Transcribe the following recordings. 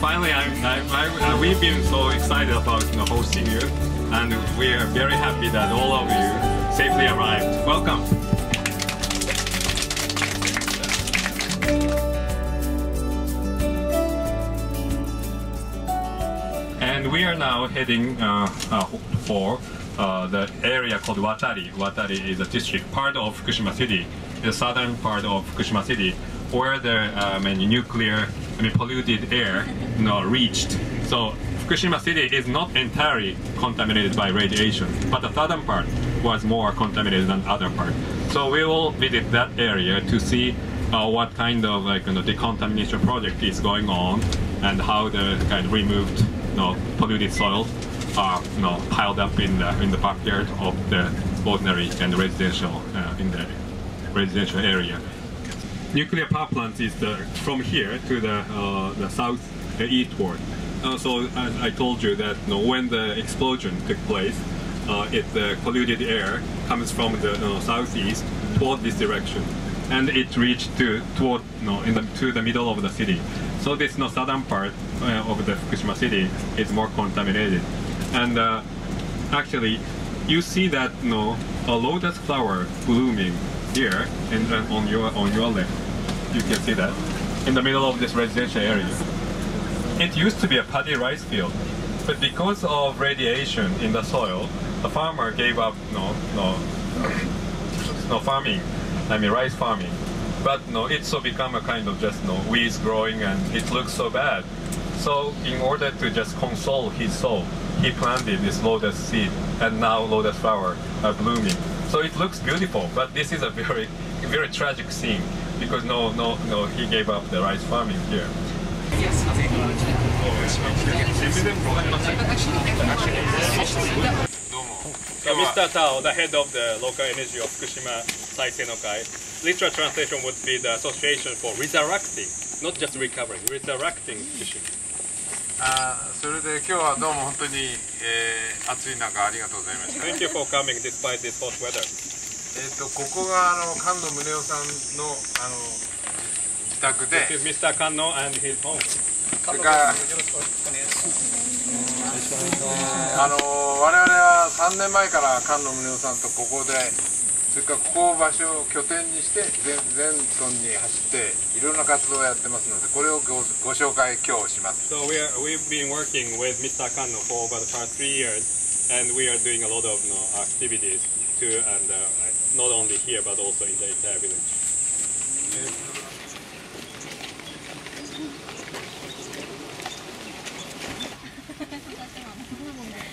Finally, I'm, I'm, I, we've been so excited about you know, hosting you, and we are very happy that all of you safely arrived. Welcome. And we are now heading uh, uh, for uh, the area called Watari. Watari is a district, part of Fukushima City, the southern part of Fukushima City, where the uh, nuclear, I mean, polluted air you know, reached. So Fukushima City is not entirely contaminated by radiation, but the southern part was more contaminated than other part. So we will visit that area to see uh, what kind of like you know, decontamination project is going on and how the kind of removed you know, polluted soil are you know, piled up in the in the backyard of the ordinary and residential uh, in the residential area. Nuclear power plant is the from here to the uh, the south uh, eastward. Uh, so as I told you that you know, when the explosion took place, uh, it the polluted air comes from the uh, southeast toward this direction, and it reached to toward you know, in the, to the middle of the city. So this you know, southern part uh, of the Fukushima city is more contaminated, and uh, actually you see that you know, a lotus flower blooming here and uh, on your on your left. You can see that in the middle of this residential area. It used to be a paddy rice field, but because of radiation in the soil, the farmer gave up no no no farming. I mean rice farming. But no, it's so become a kind of just no weeds growing and it looks so bad. So in order to just console his soul, he planted this lotus seed and now lotus flower are blooming. So it looks beautiful, but this is a very, very tragic scene because no, no, no, he gave up the rice farming here. So Mr. Tao, the head of the local energy of Fukushima Saisei no literal translation would be the association for resurrecting, not just recovering, resurrecting Fukushima. Uh, Thank you for coming despite this hot weather. えっ、とここがあの菅野宗男さんのあの自宅で Mr. Kano and his home. それからあの我々は3年前から菅野宗男さんとここでそれからここを場所を拠点にして全全村に走っていろんな活動をやってますのでこれをごご紹介今日します So we are, we've been working with Mr. Kano for over the past three years, and we are doing a lot of you know, activities too, and uh, not only here but also in the entire village.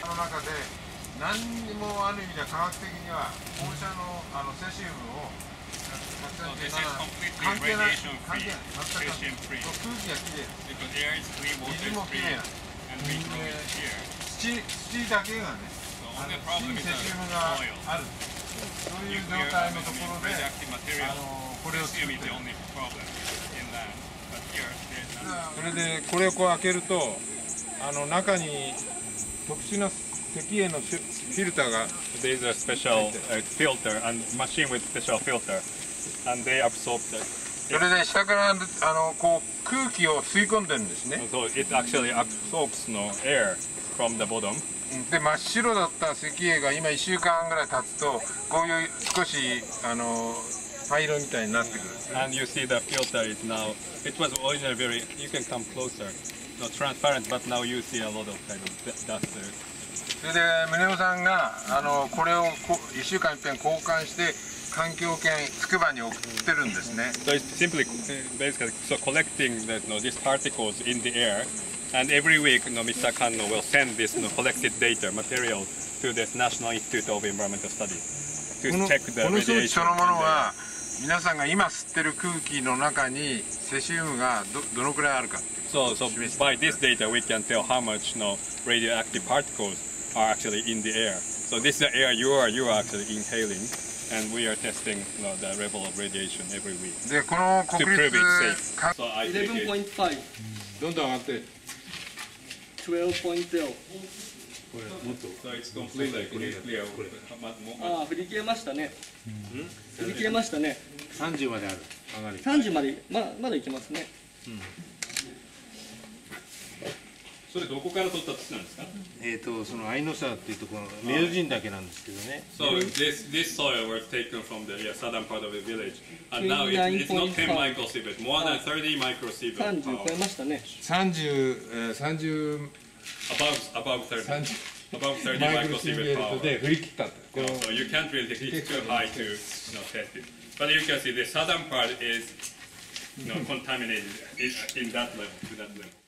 この中で何にもある意味では科学的には放射の,あのセシウムを関係ない関係ない全く関係ない空気がきれい水もきれいな土,土だけがね土にセシウムがある。そういう状態のところであのこれを作ってる there's. それでこれをこう開けるとあの中に特殊な石英のフィルターが There is a special uh, filter and machine with special filter, and they absorb the それで下からあのこう空気を吸い込んでるんですね So it actually absorbs no air from the bottom. で真っ白だった石英が今1週間ぐらい経つとこういう少しあの灰色みたいになってくる And you see the filter is now, it was originally very, you can come closer, not transparent, but now you see a lot of kind of dust. それで宗男さんがあのこれをこ1週間いっぺん交換して環境圏筑波に送ってるんですね So it's simply, uh, basically, so collecting the, you know, these particles in the air, and every week, you know, Mr. Kanno will send this you know, collected data, material, to this National Institute of Environmental Studies こ to の check the この装置 radiation. そのもの in the air. は皆さんが今吸ってる空気の中にセシウムがどどのくらいあるか So, so by this data, we can tell how much you know, radioactive particles are actually in the air. So this is the air you are you are actually inhaling, and we are testing you know, the level of radiation every week でこの to 国 prove 立 it's safe. か So I take it. 11.5、どんどん上がって 12.0。So it's completely nuclear. ああ、振り切れましたね。振り切れましたね。30まである上がり30まで、ままだいけますね。それどこから取った土なんですかえっ、とその愛の沢っていうところ明神岳なんですけどね So this this soil was taken from the yeah, southern part of the village, and now it, it's not 10 microsievert, more than 30 microsievert 30 power. 超えましたね30、えー、30 above above 30, 30 above 30マイクロシーベ microsievert で振り切ったとこの So you can't really take it too high to you know, test it. But you can see the southern part is you know, contaminated in, in that level to that level.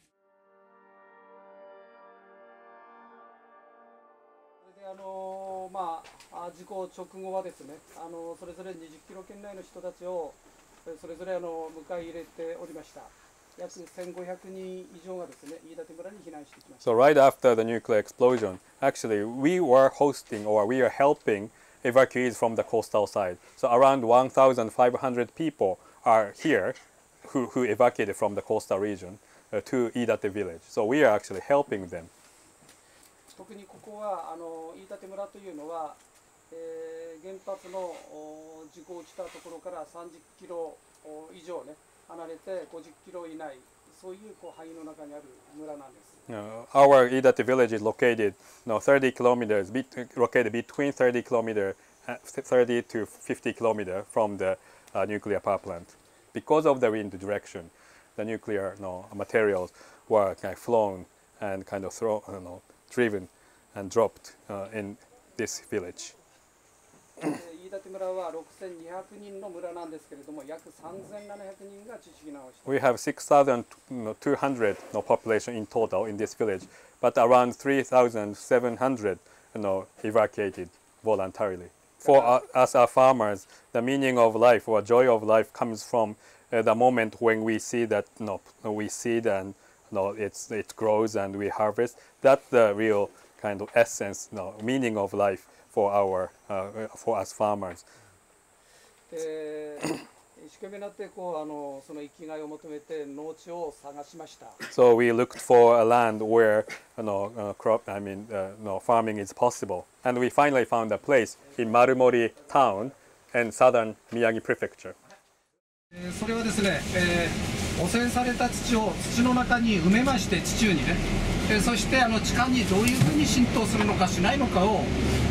であのまあ事故直後はですねあのそれぞれ20キロ圏内の人たちをえそれぞれあの迎え入れておりました約1500人以上がですね飯舘村に避難してきました So right after the nuclear explosion, actually we were hosting or we are helping evacuees from the coastal side. So around 1,500 people are here who, who evacuated from the coastal region uh, to Idate village. So we are actually helping them. 特にここはあの飯舘村というのは、えー原発の事故を起きたところから30キロ以上ね離れて50キロ以内そういうこう範囲の中にある村なんです。Uh, our Idate village is located no, 30 kilometers, bet located between 30 kilometer 30 to 50 kilometer from the uh, nuclear power plant. Because of the wind direction, the nuclear no, materials were kind of flown and kind of thrown, uh, no, driven and dropped uh, in this village. we have 6,200 no, population in total in this village, but around 3,700 no, evacuated voluntarily. For uh, us as farmers, the meaning of life or joy of life comes from uh, the moment when we see that no, we see and no, it's, it grows and we harvest. That's the real kind of essence, no, meaning of life for our uh, for us farmers. で一生懸命になってこうあのその生きがいを求めて農地を探しました So we looked for a land where you know uh, crop I mean uh, no farming is possible, and we finally found a place in Marumori town in southern Miyagi prefecture. えーそれはですね、えー 汚染された土を土の中に埋めまして地中にね、えそしてあの地下にどういうふうに浸透するのかしないのかを、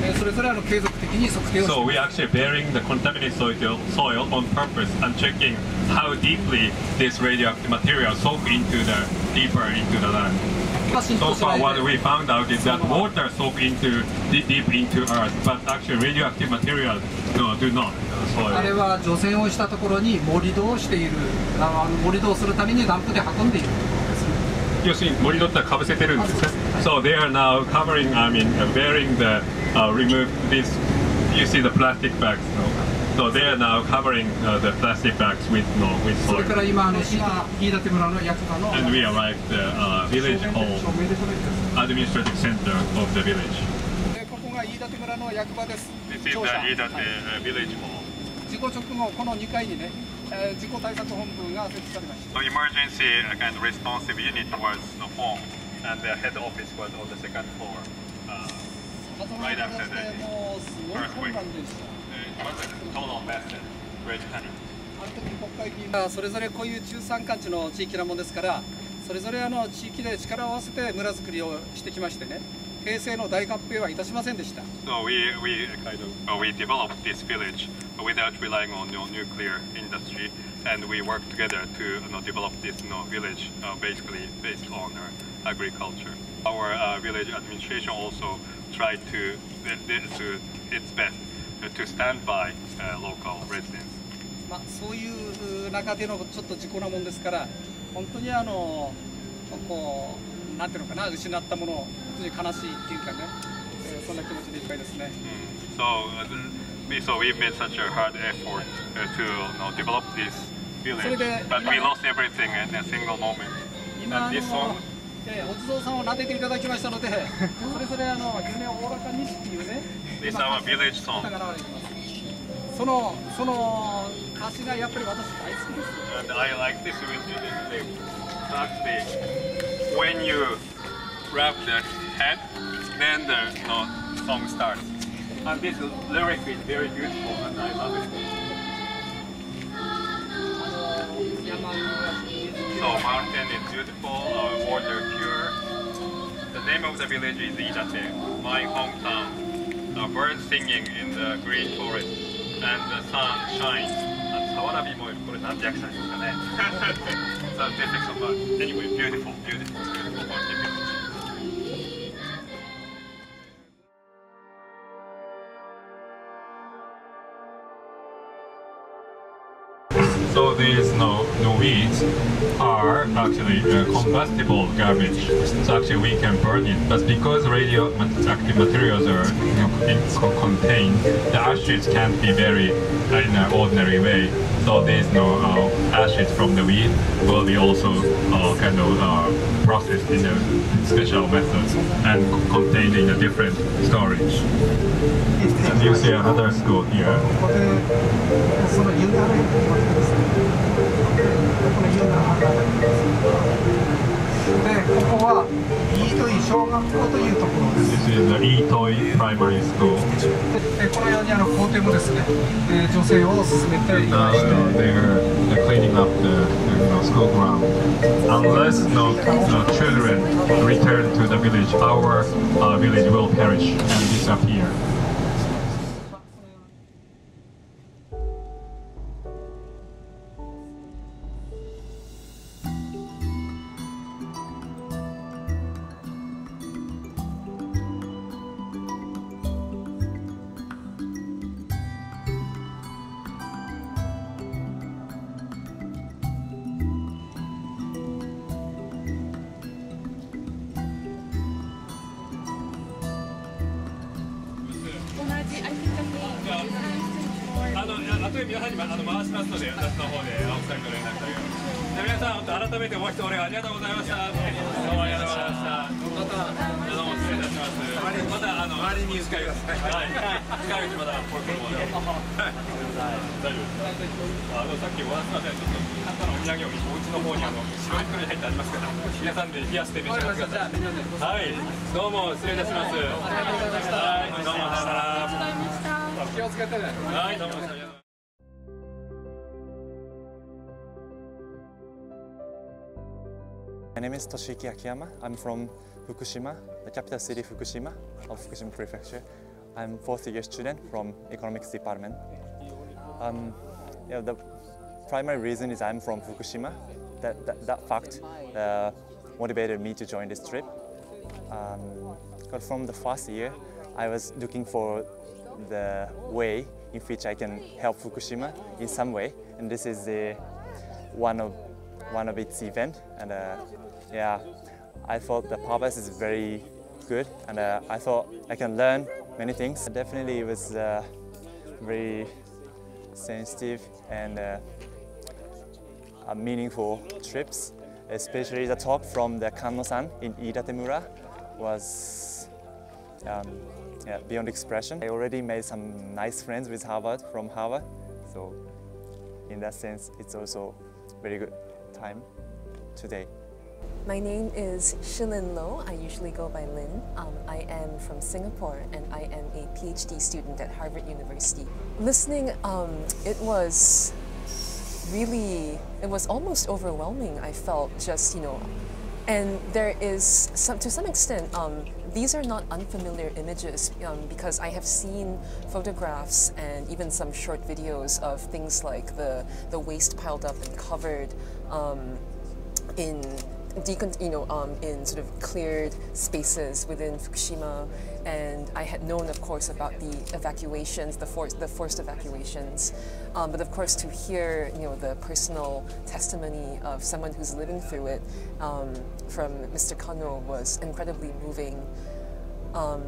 えそれぞれあの継続的に測定をして So we actually burying the contaminated soil, soil on purpose and checking how deeply this radioactive material soak into the deeper into the land. 浸 So far, い what で we found out is that water soak into deep, deep into earth, but actually radioactive material no, do not. uh, あれ Soil. は除染をしたところに盛り土をしているあの盛り土をするためにダンプで運んでいる要するに森のったらかぶせてるんですね。So they are now covering, I mean, uh, bearing the, uh, remove this, you see the plastic bags, no? So they are now covering uh, the plastic bags with you no with soil. And we arrived the uh, village hall administrative center of the village. This is the Iitate uh, village hall. 事故直後この2階にね、えー、事故対策本部が設置されました。So emergency uh, and responsive unit was formed, and their head office was on the second floor. Uh, right after the earthquake. それぞれこういう中山間地の地域なもんですからそれぞれあの地域で力を合わせて村づくりをしてきましてね平成の大合併はいたしませんでした So we, we kind of uh, we developed this village without relying on the nuclear industry, and we worked together to you know, develop this you know, village uh, basically based on uh, agriculture. Our uh, village administration also tried to to its best to stand by uh, local residents. まあ、そういう中でのちょっと事故なもんですから本当にあのこうなんていうのかな失ったもの本当に悲しいっていうかね、えーそんな気持ちでいっぱいですね。So, uh, we, so we made such a hard effort uh, to you know, develop this village, So but we lost everything in a single moment. And の this one, えーお地蔵さんを撫でていただきましたのでそれぞれあの夢をおおらかにっていうねそのその歌詞がやっぱり私大好きです And I like this with the actually when you wrap the head, then the you know, song starts. And this lyric is very beautiful, and I love it. あの山の水 so mountain is beautiful, our water pure. The name of the village is Iitate, my hometown. The birds singing in the green forest, and the sun shines. And Sawarabi mo, これ何て訳したんですかね? so difficult, but anyway, beautiful, beautiful, beautiful. Weeds are actually uh, combustible garbage. So actually we can burn it. But because radioactive materials are you know, contained, the ashes can't be buried uh, in an ordinary way. So there is no uh, ashes from the weed will be also uh, kind of uh, processed in a special methods and co- contained in a different storage. And you see another school here. でここは飯戸井小学校というところです。飯戸井プライマリースクール。このようにあの校庭もですね、え、女性を進めていまして。Uh, they're, they cleaning up the, the you know, school ground. Unless no, no children return to the village, our uh, village will perish and disappear. 後で皆さんにあの回します。ので、私の方で青木さんと連絡してあげます。じゃ皆さん、本当改めてもう一度お礼ありがとうございました。どうもありがとうございました。また、どうも失礼いたします。また、あの、周りに使います。はい。使ううちまた、これ、これも。はい。大丈夫です。あの、さっきお話しません。ちょっと、簡単なお土産をお家の方に、あの、白い袋に入ってあります。から、皆さんで冷やして召し上がってください。はい。どうも失礼いたします。ありがとうございました。はい。どうもさよなら。気をつけてねはい、どうも My name is Toshiki Akiyama. I'm from Fukushima, the capital city Fukushima of Fukushima Prefecture. I'm fourth year student from economics department. Um, the primary reason is I'm from Fukushima. That, that, that fact uh, motivated me to join this trip. Um, from the first year, I was looking for the way in which I can help Fukushima in some way, and this is the one of one of its event. And uh, yeah, I thought the purpose is very good, and uh, I thought I can learn many things. Definitely, it was uh, very sensitive and uh, meaningful trips. Especially the talk from the Kanno-san in Iitatemura was um, yeah, beyond expression. I already made some nice friends with Harvard from Harvard, so in that sense, it's also very good time today. My name is Shilin Lo. I usually go by Lin. Um, I am from Singapore and I am a PhD student at Harvard University. Listening, um, it was really, it was almost overwhelming. I felt just, you know, and there is some, to some extent, um, these are not unfamiliar images um, because I have seen photographs and even some short videos of things like the, the waste piled up and covered um, in decon- you know, um, in sort of cleared spaces within Fukushima, and I had known, of course, about the evacuations, the forced, the forced evacuations. Um, but of course, to hear, you know, the personal testimony of someone who's living through it um, from Mr. Kanno was incredibly moving, um,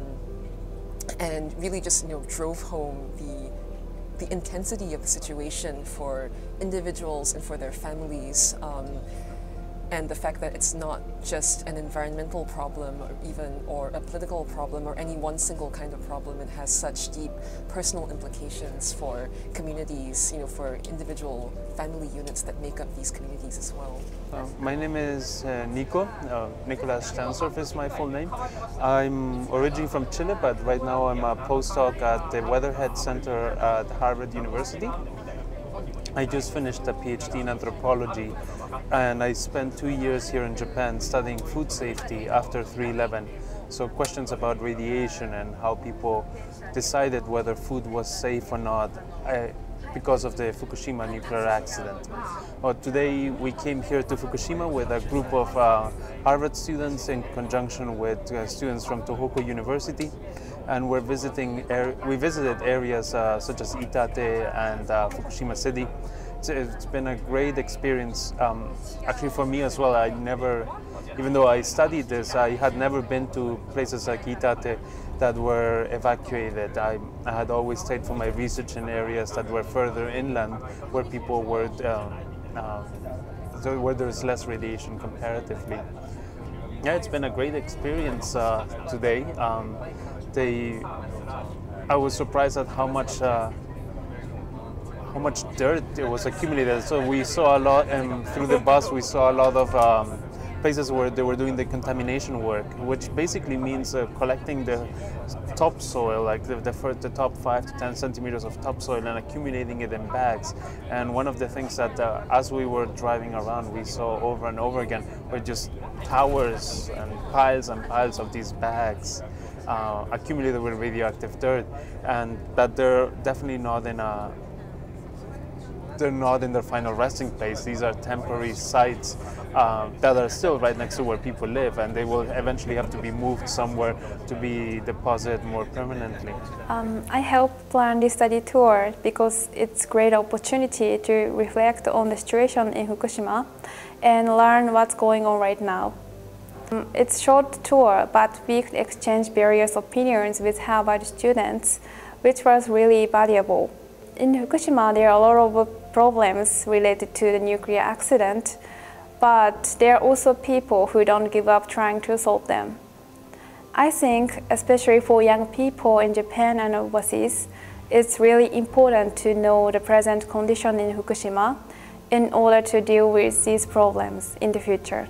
and really just, you know, drove home the the intensity of the situation for individuals and for their families. Um, and the fact that it's not just an environmental problem or even or a political problem or any one single kind of problem it has such deep personal implications for communities you know for individual family units that make up these communities as well Uh, my name is uh, Nico. Uh, Nicolas is my full name. I'm originally from Chile, but right now I'm a postdoc at the Weatherhead Center at Harvard University. I just finished a PhD in anthropology, and I spent two years here in Japan studying food safety after 3/11. So questions about radiation and how people decided whether food was safe or not uh, because of the Fukushima nuclear accident. Well, today we came here to Fukushima with a group of uh, Harvard students in conjunction with uh, students from Tohoku University and we're visiting we visited areas uh, such as Iitate and uh, Fukushima City. It's, been a great experience. Um, actually, for me as well, I never, even though I studied this, I had never been to places like Iitate that were evacuated. I, I had always stayed for my research in areas that were further inland, where people were, uh, uh, where there's less radiation comparatively. Yeah, it's been a great experience uh, today. Um, they, I was surprised at how much uh, how much dirt it was accumulated. So we saw a lot, and through the bus we saw a lot of um, places where they were doing the contamination work, which basically means uh, collecting the topsoil, like the, the, the, top five to 10 centimeters of topsoil and accumulating it in bags. And one of the things that uh, as we were driving around, we saw over and over again were just towers and piles and piles of these bags uh, accumulated with radioactive dirt, and that they're definitely not in a they're not in their final resting place. These are temporary sites um, that are still right next to where people live, and they will eventually have to be moved somewhere to be deposited more permanently. Um, I helped plan this study tour because it's a great opportunity to reflect on the situation in Fukushima and learn what's going on right now. Um, it's short tour, but we could exchange various opinions with Harvard students, which was really valuable. In Fukushima, there are a lot of problems related to the nuclear accident, but there are also people who don't give up trying to solve them. I think, especially for young people in Japan and overseas, it's really important to know the present condition in Fukushima in order to deal with these problems in the future.